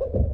you